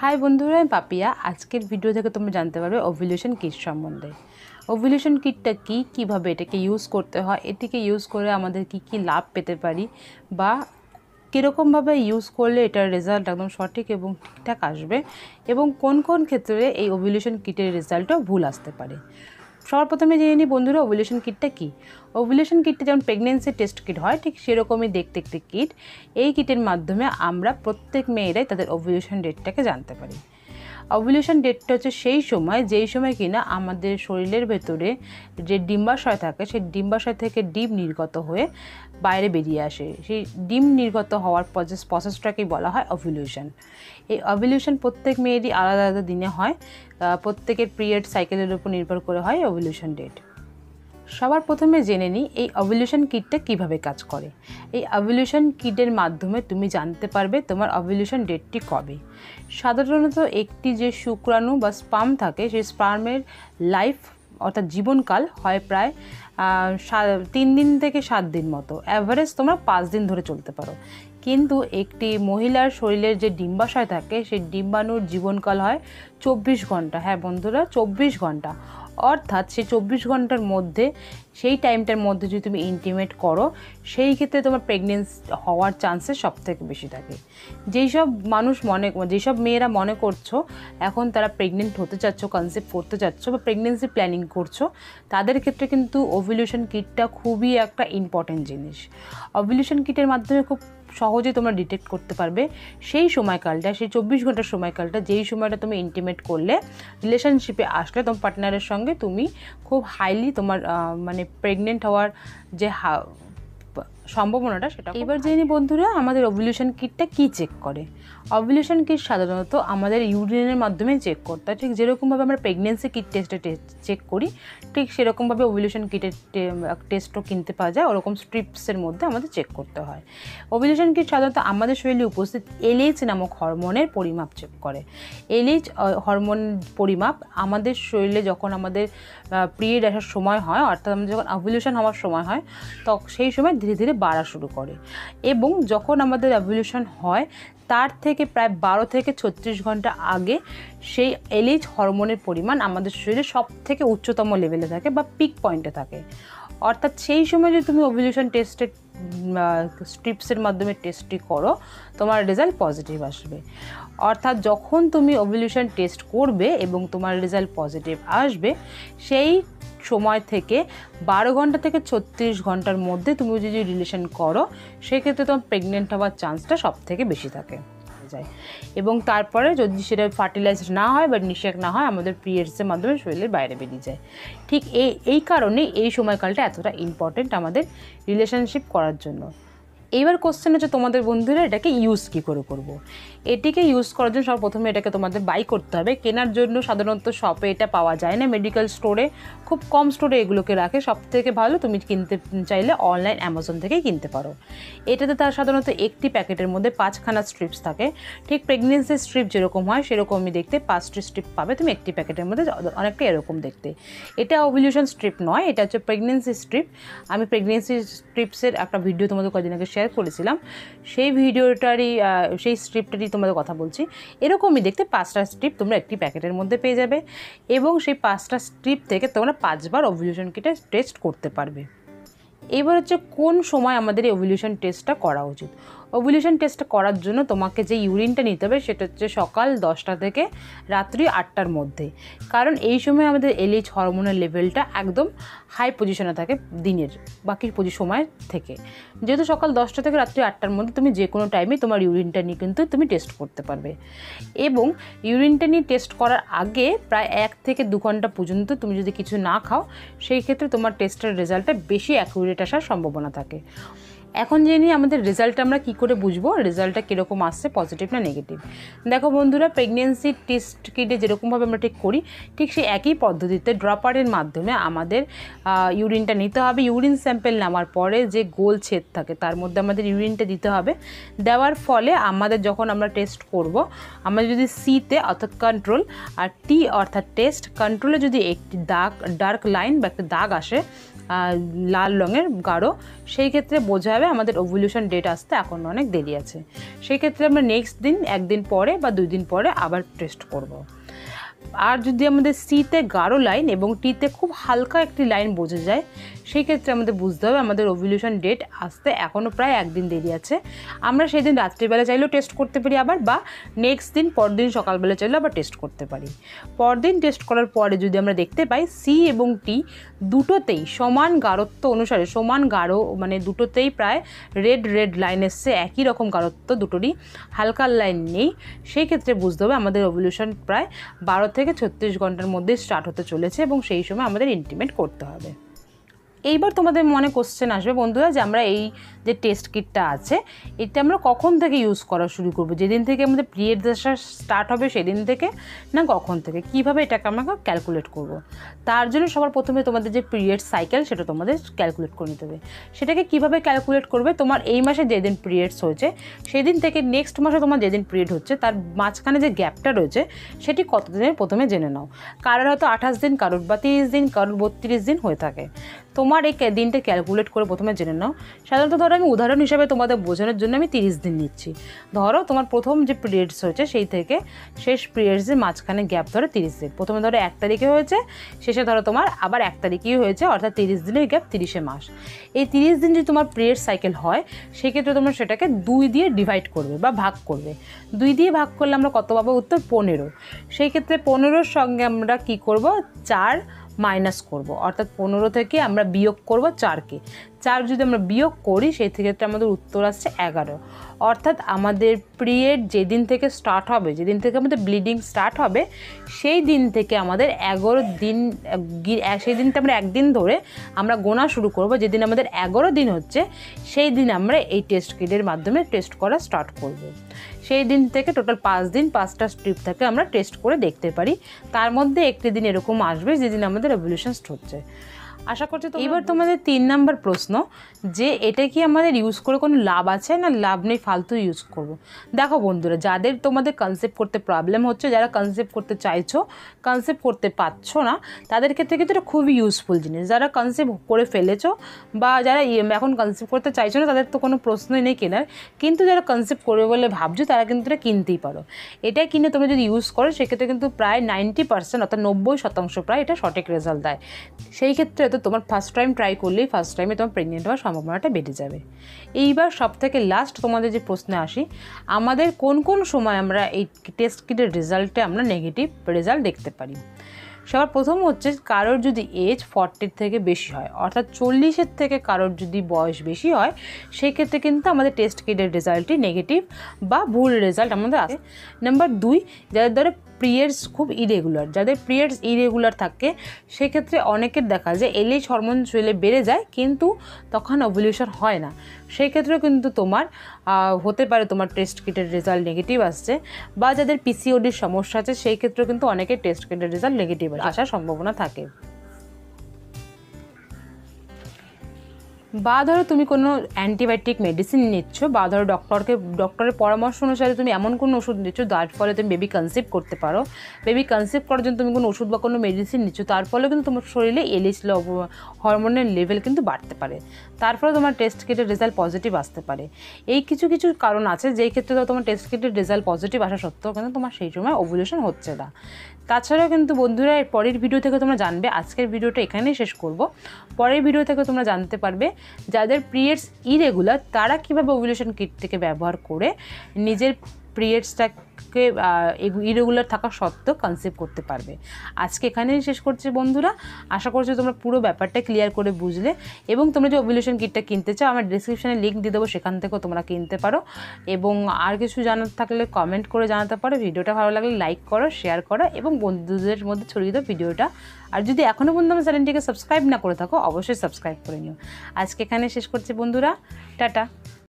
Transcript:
High বন্ধুরা, আমি পাপিয়া। আজকের ভিডিও থেকে তোমরা জানতে পারবে ওভুলেশন কিট সম্বন্ধে। ওভুলেশন কিটটা কী? কীভাবে এটাকে ইউজ করতে হয়? এটিকে ইউজ করে আমাদের কি কি লাভ পেতে পারি? বা কীরকমভাবে ইউজ করলে এটার রেজাল্ট একদম সঠিক এবং ঠিকঠাক আসবে? এবং কোন কোন ক্ষেত্রে এই ওভুলেশন কিটের রেজাল্টও ভুল আসতে পারে? সবার প্রথমে জেনে নিই বন্ধুরা ওভুলেশন কিটটা কী? ওভুলেশন কিটটা যেমন প্রেগনেন্সি টেস্ট কিট হয়, ঠিক সেরকমই দেখতে একটি কিট এই কিটের মাধ্যমে আমরা প্রত্যেক মেয়েরাই তাদের ওভুলেশন ডেটটাকে জানতে পারি। ওভুলেশন ডেটটা হচ্ছে সেই সময়, যেই সময় কিনা আমাদের শরীরের ভেতরে যে ডিম্বাশয় থাকে, সেই ডিম্বাশয় থেকে ডিম নির্গত হয়ে বাইরে বেরিয়ে আসে। সেই ডিম নির্গত হওয়ার প্রসেস প্রসেসটাকেই বলা হয় অভিলিউশন এই অভিলিউশন প্রত্যেক মেয়েরই আলাদা আলাদা দিনে হয়। প্রত্যেকের পিরিয়ড সাইকেলের উপর নির্ভর করে হয় অভিলিউশন ডেট সবার প্রথমে জেনে নিই এই অভিলিউশন কিটটা কীভাবে কাজ করে। এই অভিলিউশন কিটের মাধ্যমে তুমি জানতে পারবে তোমার অভিলিউশন ডেটটি কবে। সাধারণত একটি যে শুক্রাণু বা স্পাম থাকে, সেই স্পামের লাইফ অর্থাৎ জীবনকাল হয় প্রায় তিন দিন থেকে সাত দিন মতো। অ্যাভারেজ তোমরা পাঁচ দিন ধরে চলতে পারো। কিন্তু একটি মহিলার শরীরের যে ডিম্বাশয় থাকে, সেই ডিম্বাণুর জীবনকাল হয় চব্বিশ ঘণ্টা। হ্যাঁ বন্ধুরা, চব্বিশ ঘণ্টা। অর্থাৎ সে চব্বিশ ঘণ্টার মধ্যে, সেই টাইমটার মধ্যে যদি তুমি ইন্টিমেট করো, সেই ক্ষেত্রে তোমার প্রেগনেন্স হওয়ার চান্সেস সব থেকে বেশি থাকে। যেই সব মানুষ মনে যেসব মেয়েরা মনে করছ, এখন তারা প্রেগনেন্ট হতে চাচ্ছ কনসেপ্ট করতে চাচ্ছ বা প্রেগনেন্সি প্ল্যানিং করছ, তাদের ক্ষেত্রে কিন্তু ওভিলিউশন কিটটা খুবই একটা ইম্পর্টেন্ট জিনিস। ওভিলিউশন কিটের মাধ্যমে খুব সহজে তোমরা ডিটেক্ট করতে পারবে সেই সময়কালটা, সেই চব্বিশ ঘণ্টার সময়কালটা, যেই সময়টা তুমি ইন্টিমেট করলে রিলেশনশিপে আসলে তোমার পার্টনারের সঙ্গে তুমি খুব হাইলি তোমার মানে প্রেগনেন্ট হওয়ার যে সম্ভাবনাটা সেটা এবার জেনে বন্ধুরা আমাদের ওভলিউশন কিটটা কি চেক করে? ওভলিউশন কিট সাধারণত আমাদের ইউরিনের মাধ্যমে চেক করতে হয়। ঠিক যেরকমভাবে আমরা প্রেগনেন্সি কিট টেস্টে চেক করি ঠিক সেরকমভাবে ওভলিউশন কিটের টেস্টও কিনতে পাওয়া যায়। ওরকম স্ট্রিপসের মধ্যে আমাদের চেক করতে হয়। ওভলিউশন কিট সাধারণত আমাদের শরীরে উপস্থিত এলএইচ নামক হরমোনের পরিমাপ চেক করে। এলএইচ হরমোন পরিমাপ আমাদের শরীরে যখন আমাদের পিরিয়ড আসার সময় হয়, অর্থাৎ আমাদের যখন অ্যাভলিউশন হওয়ার সময় হয় তখন সেই সময় ধীরে ধীরে বাড়া শুরু করে। এবং যখন আমাদের অ্যাভলিউশন হয়, তার থেকে প্রায় বারো থেকে ছত্রিশ ঘণ্টা আগে সেই এলিজ হরমোনের পরিমাণ আমাদের শরীরে সব থেকে উচ্চতম লেভেলে থাকে বা পিক পয়েন্টে থাকে। অর্থাৎ সেই সময় যদি তুমি ওভিলিউশন টেস্টের স্ট্রিপসের মাধ্যমে টেস্টটি করো, তোমার রেজাল্ট পজিটিভ আসবে। অর্থাৎ যখন তুমি ওভিলিউশন টেস্ট করবে এবং তোমার রেজাল্ট পজিটিভ আসবে, সেই সময় থেকে বারো ঘণ্টা থেকে ছত্রিশ ঘণ্টার মধ্যে তুমি যদি রিলেশন করো, সেক্ষেত্রে তোমার প্রেগনেন্ট হওয়ার চান্সটা সব থেকে বেশি থাকে। যায়। এবং তারপরে যদি সেটা ফার্টিলাইজ না হয় বা নিষেক না হয়, আমাদের পিরিয়ডসের মাধ্যমে শরীরের বাইরে বেরিয়ে যায়। ঠিক এই এই কারণে এই সময়কালটা এতটা ইম্পর্টেন্ট আমাদের রিলেশনশিপ করার জন্য। এইবার কোশ্চেন হচ্ছে তোমাদের বন্ধুরা এটাকে ইউজ কী করে করব। এটিকে ইউজ করার জন্য সব প্রথমে এটাকে তোমাদের বাই করতে হবে। কেনার জন্য সাধারণত শপে এটা পাওয়া যায় না। মেডিকেল স্টোরে খুব কম স্টোরে এগুলোকে রাখে। সব থেকে ভালো তুমি কিনতে চাইলে অনলাইন অ্যামাজন থেকেই কিনতে পারো। এটাতে তার সাধারণত একটি প্যাকেটের মধ্যে পাঁচখানা স্ট্রিপস থাকে। ঠিক প্রেগনেন্সি স্ট্রিপ যেরকম হয়, সেরকমই দেখতে। পাঁচটি স্ট্রিপ পাবে তুমি একটি প্যাকেটের মধ্যে, অনেকটা এরকম দেখতে। এটা ওভিলিউশন স্ট্রিপ নয়, এটা হচ্ছে প্রেগনেন্সি স্ট্রিপ আমি প্রেগনেন্সি স্ট্রিপসের একটা ভিডিও তোমাদের কদিন আগে শেয়ার করেছিলাম, সেই ভিডিওটারই সেই স্ট্রিপটারই তোমাদের কথা বলছি। এরকমই দেখতে পাঁচটা স্ট্রিপ তোমরা একটি প্যাকেটের মধ্যে পেয়ে যাবে এবং সেই পাঁচটা স্ট্রিপ থেকে তোমরা পাঁচবার অভিলিউশন কিটে টেস্ট করতে পারবে। এবার হচ্ছে কোন সময় আমাদের এই অভিলিউশন টেস্টটা করা উচিত? ওভুলেশন টেস্ট করার জন্য তোমাকে যে ইউরিনটা নিতে হবে, সেটা হচ্ছে সকাল দশটা থেকে রাত্রি আটটার মধ্যে। কারণ এই সময় আমাদের এলএইচ হরমোনের লেভেলটা একদম হাই পজিশনে থাকে দিনের, বাকি পজি, সময় থেকে। যেহেতু সকাল দশটা থেকে রাত্রি আটটার মধ্যে তুমি যে কোনো টাইমে তোমার ইউরিনটা নিয়ে কিন্তু তুমি টেস্ট করতে পারবে। এবং ইউরিনটা নিয়ে টেস্ট করার আগে প্রায় এক থেকে দু ঘণ্টা পর্যন্ত তুমি যদি কিছু না খাও, সেই ক্ষেত্রে তোমার টেস্টের রেজাল্টটা বেশি অ্যাকুরেট আসার সম্ভাবনা থাকে। এখন জেনে আমাদের রেজাল্ট আমরা কি করে বুঝব রেজাল্টটা কীরকম আসছে পজিটিভ না নেগেটিভ দেখো বন্ধুরা প্রেগনেন্সি টেস্ট কিটে যেরকমভাবে আমরা ঠিক করি, ঠিক সেই একই পদ্ধতিতে ড্রপারের মাধ্যমে আমাদের ইউরিনটা নিতে হবে। ইউরিন স্যাম্পেল নামার পরে যে গোল ছেদ থাকে, তার মধ্যে আমাদের ইউরিনটা দিতে হবে। দেওয়ার ফলে আমাদের যখন আমরা টেস্ট করব, আমরা যদি সিতে অর্থাৎ কন্ট্রোল আর টি অর্থাৎ টেস্ট কন্ট্রোলে যদি একটি দাগ ডার্ক লাইন বা একটা দাগ আসে লাল রঙের গাঢ়, সেই ক্ষেত্রে বোঝা যাবে আমাদের ওভলিউশন ডেট আসতে এখন অনেক দেরি আছে সেই ক্ষেত্রে আমরা নেক্সট দিন, একদিন পরে বা দুই দিন পরে আবার টেস্ট করব। আর যদি আমাদের সিতে গাঢ় লাইন এবং টিতে খুব হালকা একটি লাইন বোঝা যায় সেই ক্ষেত্রে আমাদের বুঝতে হবে আমাদের ওভুলেশন ডেট আসতে এখনও প্রায় একদিন দেরি আছে। আমরা সেই দিন রাত্রিবেলা চাইলেও টেস্ট করতে পারি আবার, বা নেক্সট দিন পরদিন সকালবেলা চাইলেও আবার টেস্ট করতে পারি। পরদিন টেস্ট করার পরে যদি আমরা দেখতে পাই সি এবং টি দুটোতেই সমান গাঢ়ত্ব অনুসারে, সমান গাঢ় মানে দুটোতেই প্রায় রেড রেড লাইন এসছে একই রকম গাঢ়ত্ব দুটোরই হালকা লাইন নেই সেই ক্ষেত্রে বুঝতে হবে আমাদের ওভুলেশন প্রায় বারো থেকে ছত্রিশ ঘণ্টার মধ্যে স্টার্ট হতে চলেছে এবং সেই সময় আমাদের ইন্টিমেট করতে হবে। এইবার তোমাদের মনে কোশ্চেন আসবে, বন্ধুরা, যে আমরা এই যে টেস্ট কিটটা আছে, এটা আমরা কখন থেকে ইউজ করা শুরু করব? যেদিন থেকে আমাদের পিরিয়ড আসা স্টার্ট হবে সেদিন থেকে না কখন থেকে? কীভাবে এটাকে আমরা ক্যালকুলেট করব। তার জন্য সবার প্রথমে তোমাদের যে পিরিয়ড সাইকেল সেটা তোমাদের ক্যালকুলেট করে নিতে হবে। সেটাকে কীভাবে ক্যালকুলেট করবে? তোমার এই মাসে যেদিন পিরিয়ডস হয়েছে, সেদিন থেকে নেক্সট মাসে তোমার যেদিন পিরিয়ড হচ্ছে, তার মাঝখানে যে গ্যাপটা রয়েছে, সেটি কতদিনের? প্রথমে জেনে নাও। কারোর হয়তো আঠাশ দিন, কারোর বা তিরিশ দিন, কারোর বত্রিশ দিন হয়ে থাকে। তোমার এই দিনটা ক্যালকুলেট করে প্রথমে জেনে নাও। সাধারণত ধরো আমি উদাহরণ হিসাবে তোমাদের বোঝানোর জন্য আমি তিরিশ দিন নিচ্ছি। ধরো তোমার প্রথম যে পিরিয়ডস হয়েছে সেই থেকে শেষ পিরিয়ডসের মাঝখানে গ্যাপ ধরো তিরিশ দিন। প্রথমে ধরো এক তারিখে হয়েছে, শেষে ধরো তোমার আবার এক তারিখেই হয়েছে, অর্থাৎ তিরিশ দিনের গ্যাপ তিরিশে মাস। এই তিরিশ দিন যদি তোমার পিরিয়ড সাইকেল হয়, সেক্ষেত্রে তোমরা সেটাকে দুই দিয়ে ডিভাইড করবে বা ভাগ করবে। দুই দিয়ে ভাগ করলে আমরা কত পাবো? উত্তর পনেরো। সেই ক্ষেত্রে পনেরোর সঙ্গে আমরা কি করব? চার মাইনাস করব। অর্থাৎ পনেরো থেকে আমরা বিয়োগ করব চারকে। চার যদি আমরা বিয়োগ করি, সেই ক্ষেত্রে আমাদের উত্তর আসছে এগারো। অর্থাৎ আমাদের পিরিয়ড যেদিন থেকে স্টার্ট হবে, যেদিন থেকে আমাদের ব্লিডিং স্টার্ট হবে, সেই দিন থেকে আমাদের এগারো দিন সেই দিনটা আমরা একদিন ধরে আমরা গোনা শুরু করব। যেদিন আমাদের এগারো দিন হচ্ছে, সেই দিন আমরা এই টেস্ট কিটের মাধ্যমে টেস্ট করা স্টার্ট করব। সেই দিন থেকে টোটাল পাঁচ দিন, পাঁচটা স্ট্রিপ থেকে আমরা টেস্ট করে দেখতে পারি। তার মধ্যে একটি দিন এরকম আসবে, যেদিন আমাদের রেভলিউশন হচ্ছে। আশা করছি তো এবার তোমাদের তিন নাম্বার প্রশ্ন যে এটা কি আমাদের ইউজ করে কোনো লাভ আছে না লাভ নেই ফালতু ইউজ করব। দেখো বন্ধুরা যাদের তোমাদের কনসেপ্ট করতে প্রবলেম হচ্ছে যারা কনসেপ্ট করতে চাইছো কনসেপ্ট করতে পারছ না তাদের ক্ষেত্রে কিন্তু এটা খুবই ইউজফুল জিনিস। যারা কনসেপ্ট করে ফেলেছো বা যারা এখন কনসেপ্ট করতে চাইছো না তাদের তো কোনো প্রশ্নই নেই কেনার। কিন্তু যারা কনসেপ্ট করবে বলে ভাবছ তারা কিন্তু এটা কিনতেই পারো। এটা কিনে তোমরা যদি ইউজ করো সেক্ষেত্রে কিন্তু প্রায় নাইনটি পার্সেন্ট অর্থাৎ নব্বই শতাংশ প্রায় এটা সঠিক রেজাল্ট দেয়। সেই ক্ষেত্রে তো তোমার ফার্স্ট টাইম ট্রাই করলেই ফার্স্ট টাইমে তোমার প্রেগনেন্ট হওয়ার সম্ভাবনাটা বেড়ে যাবে। এইবার সব থেকে লাস্ট তোমাদের যে প্রশ্নে আসি, আমাদের কোন কোন সময় আমরা এই টেস্ট কিটের রেজাল্টে আমরা নেগেটিভ রেজাল্ট দেখতে পারি? সবার প্রথম হচ্ছে কারোর যদি এজ ফর্টির থেকে বেশি হয়, অর্থাৎ চল্লিশের থেকে কারোর যদি বয়স বেশি হয়, সেক্ষেত্রে কিন্তু আমাদের টেস্ট কিটের রেজাল্টটি নেগেটিভ বা ভুল রেজাল্ট আমাদের আসে। নাম্বার দুই, যাদের ধরে পিরিয়ডস খুব ইরেগুলার যাদের পিরিয়ডস ইরেগুলার থাকে, সেক্ষেত্রে অনেকের দেখা যায় এলএইচ হরমোন শরীরে বেড়ে যায়, কিন্তু তখন ওভুলেশন হয় না। সেই ক্ষেত্রেও কিন্তু তোমার হতে পারে তোমার টেস্ট কিটের রেজাল্ট নেগেটিভ আসছে, বা যাদের পিসিওডির সমস্যা আছে সেই ক্ষেত্রেও কিন্তু অনেকের টেস্ট কিটের রেজাল্ট নেগেটিভ আসার সম্ভাবনা থাকে। বা ধরো তুমি কোনো অ্যান্টিবায়োটিক মেডিসিন নিচ্ছ, বা ধরো ডক্টরকে ডক্টরের পরামর্শ অনুসারে তুমি এমন কোনো ওষুধ নিচ্ছ, যার ফলে তুমি বেবি কনসেপ্ট করতে পারো। বেবি কনসেপ্ট করার জন্য তুমি কোনো ওষুধ বা কোনো মেডিসিন নিচ্ছ, তার ফলে কিন্তু তোমার শরীরে এলিস হরমোনের লেভেল কিন্তু বাড়তে পারে। তার ফলে তোমার টেস্ট কিটের রেজাল্ট পজিটিভ আসতে পারে। এই কিছু কিছু কারণ আছে, যেই ক্ষেত্রে তোমার টেস্ট কিটের রেজাল্ট পজিটিভ আসা সত্ত্বেও কিন্তু তোমার সেই সময় ওভুলেশন হচ্ছে না। তাছাড়াও কিন্তু বন্ধুরা, এর পরের ভিডিও থেকে তোমরা জানবে, আজকের ভিডিওটা এখানেই শেষ করব। পরের ভিডিও থেকে তোমরা জানতে পারবে, যাদের পিরিয়ডস ইরেগুলার তারা কীভাবে ওভুলেশন কিট থেকে ব্যবহার করে নিজের পিরিয়ডসটাকে ইরেগুলার থাকা সত্ত্বেও কনসেপ্ট করতে পারবে। আজকে এখানেই শেষ করছি বন্ধুরা। আশা করছি তোমরা পুরো ব্যাপারটা ক্লিয়ার করে বুঝলে। এবং তোমরা যে ওভুলেশন কিটটা কিনতে চাও, আমার ডিসক্রিপশানে লিঙ্ক দিয়ে দেবো, সেখান থেকেও তোমরা কিনতে পারো। এবং আর কিছু জানার থাকলে কমেন্ট করে জানাতে পারো। ভিডিওটা ভালো লাগলে লাইক করো শেয়ার করো, এবং বন্ধুদের মধ্যে ছড়িয়ে দাও ভিডিওটা। আর যদি এখনও পর্যন্ত আমার চ্যানেলটিকে সাবস্ক্রাইব না করে থাকো, অবশ্যই সাবস্ক্রাইব করে নিও। আজকে এখানে শেষ করছি বন্ধুরা। টাটা।